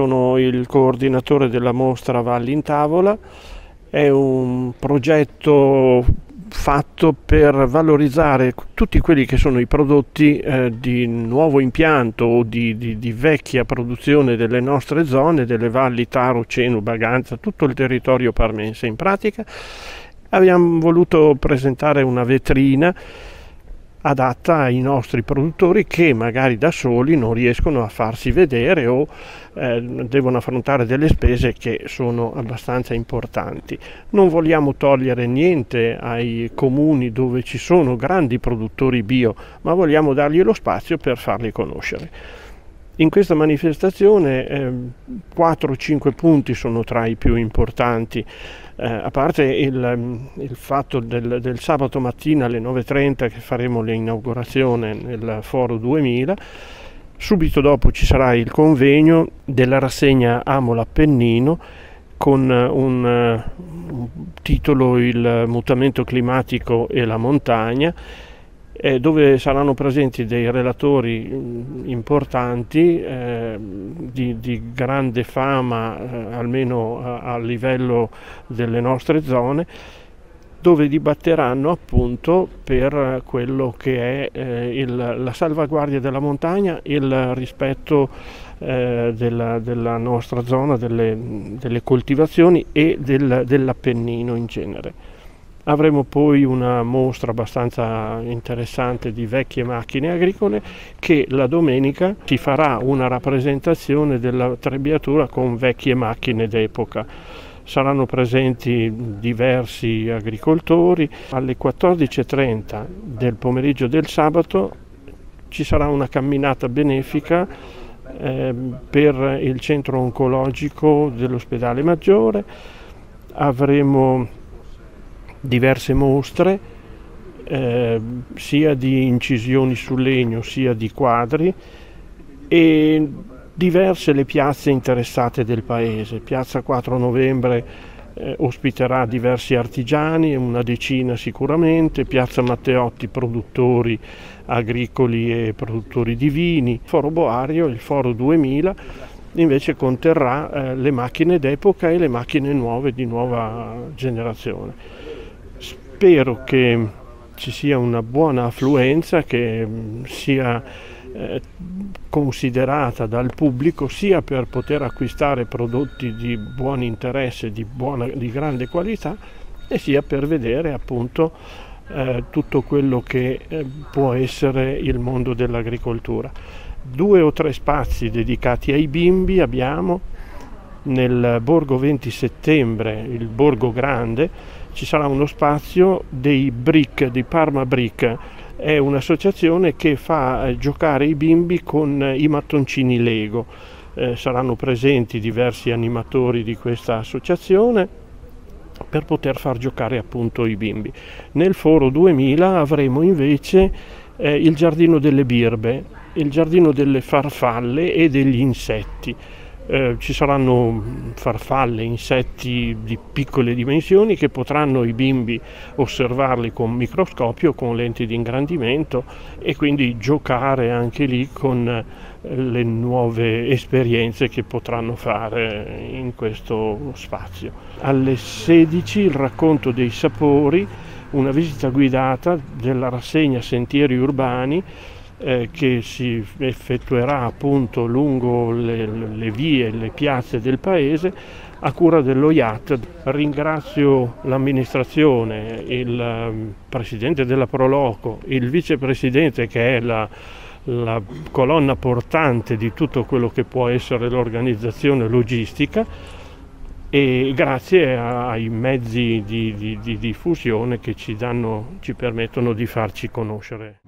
sono il coordinatore della mostra Valli in Tavola, è un progetto fatto per valorizzare tutti quelli che sono i prodotti eh, di nuovo impianto o di, di, di, vecchia produzione delle nostre zone, delle valli Taro, Cenu, Baganza, tutto il territorio parmense. In pratica abbiamo voluto presentare una vetrina adatta ai nostri produttori che magari da soli non riescono a farsi vedere o eh, devono affrontare delle spese che sono abbastanza importanti. Non vogliamo togliere niente ai comuni dove ci sono grandi produttori bio, ma vogliamo dargli lo spazio per farli conoscere. In questa manifestazione eh, 4-5 punti sono tra i più importanti, eh, a parte il, il fatto del, del, sabato mattina alle 9.30 che faremo l'inaugurazione nel Foro 2000, subito dopo ci sarà il convegno della rassegna Amo l'Appennino con un, un titolo Il mutamento climatico e la montagna eh, dove saranno presenti dei relatori mm, importanti eh, di, di, grande fama, eh, almeno a, a, livello delle nostre zone, dove dibatteranno appunto per quello che è eh, il, la salvaguardia della montagna, il rispetto eh, della, della, nostra zona, delle, delle coltivazioni e del, dell'Appennino in genere. Avremo poi una mostra abbastanza interessante di vecchie macchine agricole che la domenica si farà una rappresentazione della trebbiatura con vecchie macchine d'epoca. Saranno presenti diversi agricoltori. Alle 14.30 del pomeriggio del sabato ci sarà una camminata benefica eh, per il centro oncologico dell'ospedale Maggiore. Avremo diverse mostre eh, sia di incisioni su legno sia di quadri e diverse le piazze interessate del paese. Piazza 4 novembre eh, ospiterà diversi artigiani, una decina sicuramente, Piazza Matteotti produttori agricoli e produttori di vini, Foro Boario, il Foro 2000 invece conterrà eh, le macchine d'epoca e le macchine nuove di nuova generazione spero che ci sia una buona affluenza che mm, sia eh, considerata dal pubblico sia per poter acquistare prodotti di buon interesse, di, buona, di grande qualità e sia per vedere appunto eh, tutto quello che eh, può essere il mondo dell'agricoltura. Due o tre spazi dedicati ai bimbi abbiamo nel Borgo 20 settembre, il Borgo Grande, ci sarà uno spazio dei BRIC, di Parma BRIC, è un'associazione che fa eh, giocare i bimbi con i mattoncini Lego. Eh, saranno presenti diversi animatori di questa associazione per poter far giocare appunto i bimbi. Nel Foro 2000 avremo invece eh, il giardino delle birbe, il giardino delle farfalle e degli insetti. Eh, ci saranno farfalle, insetti di piccole dimensioni che potranno i bimbi osservarli con microscopio, con lenti di ingrandimento e quindi giocare anche lì con eh, le nuove esperienze che potranno fare in questo spazio. Alle 16 il racconto dei sapori, una visita guidata della rassegna Sentieri Urbani eh, che si effettuerà appunto lungo le, le vie, le piazze del paese a cura dello IAT. Ringrazio l'amministrazione, il ehm, presidente della Proloco, il vicepresidente che è la, la colonna portante di tutto quello che può essere l'organizzazione logistica e grazie ai mezzi di, di, di diffusione che ci, danno, ci permettono di farci conoscere.